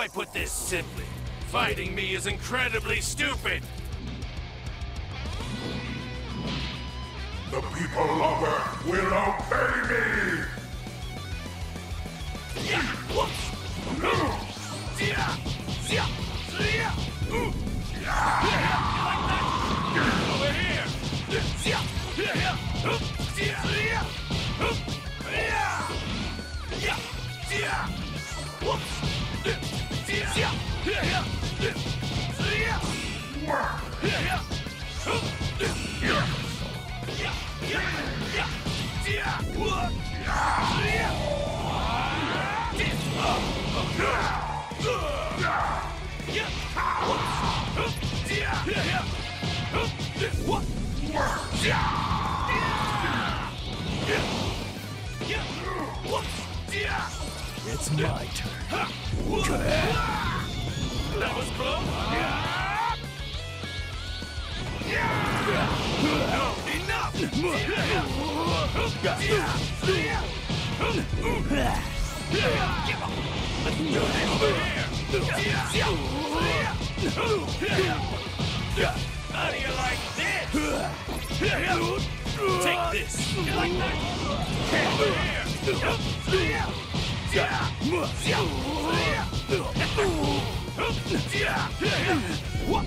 I put this simply? Fighting me is incredibly stupid. The people of Earth will obey me! It's my turn. That was close. No, enough. How do you like this? Take this. You like that? Over here. What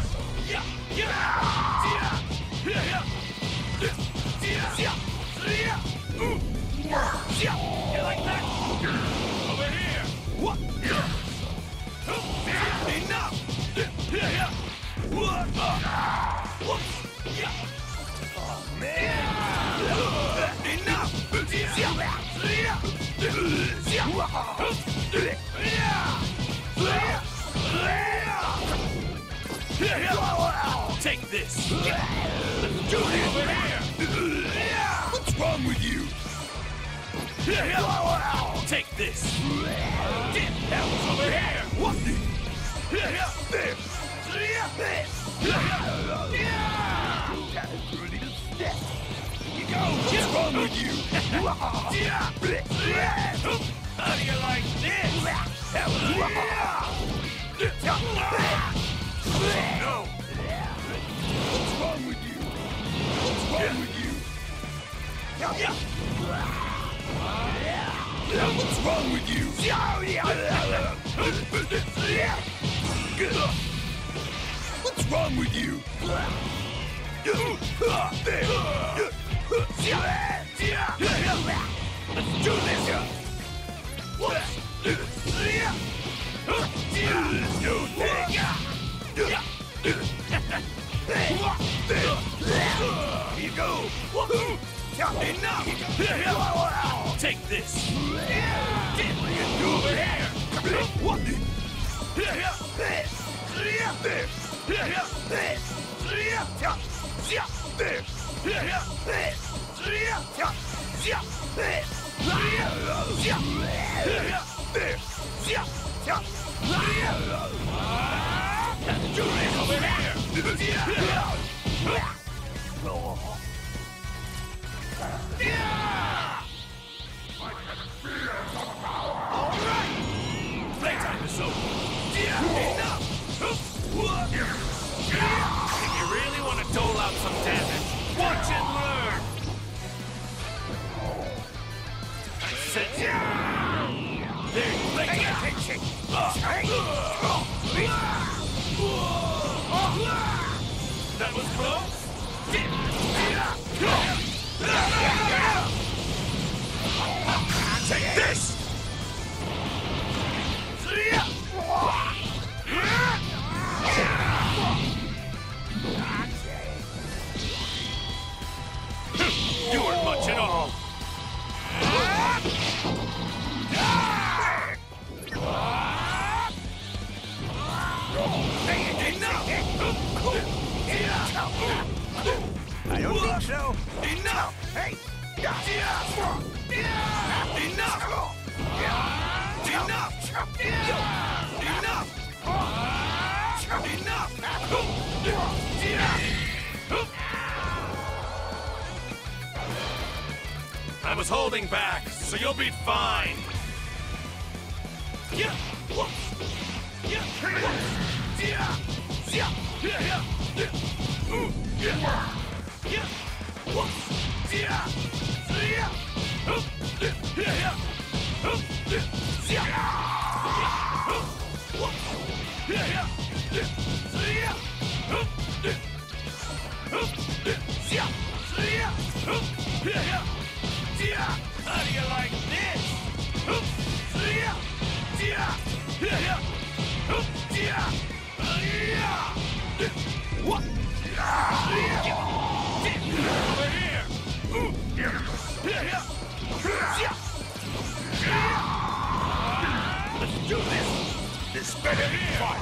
Take this! Do it over here! What's wrong with you? Take this! That over here! What? With you? How do you like this? No! What's wrong with you? What's wrong with you? What's wrong with you? What's wrong with you? Let's do this! What? No thanks. Here you go! Enough! Take this! Over here! What? Do Take this! Was holding back, so you'll be fine. Yeah. Let's do this. This better be fun.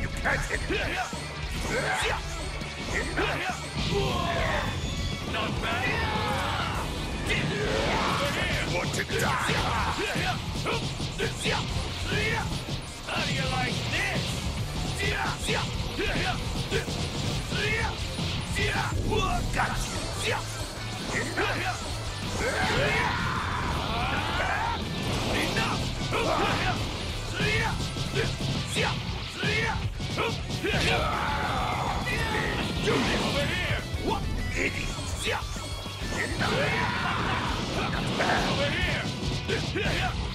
You can't hit. Yeah. Not bad. Want to die? Over here!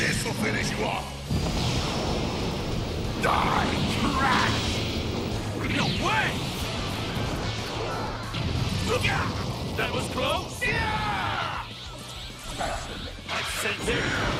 This'll finish you off. Die, trash! No way! That was close? I sense it.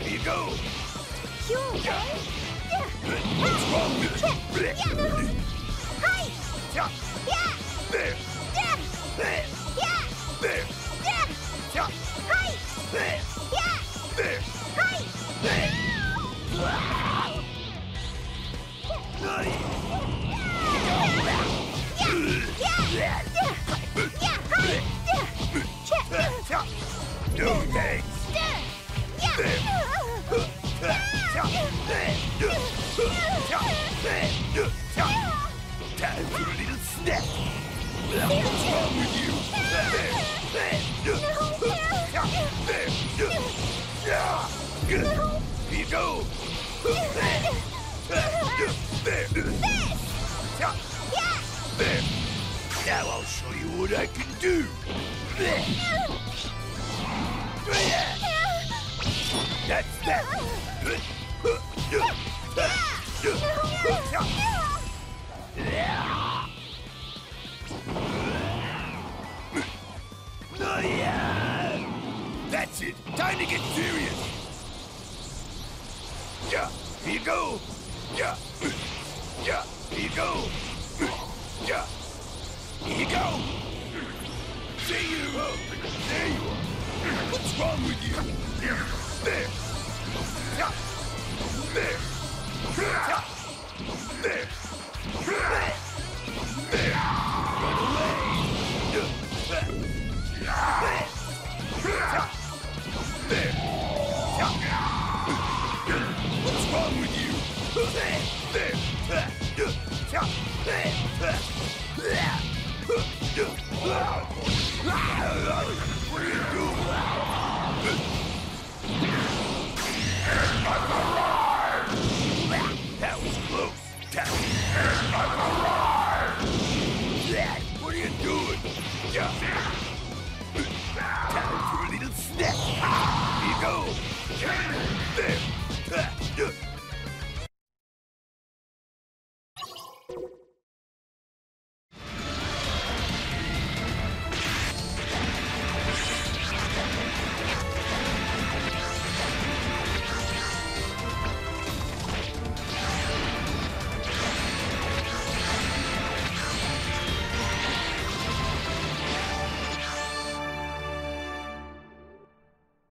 Here you go. You okay? Yeah. What's wrong? Yeah. Hi. Yeah. There. what I can do. What are you doing?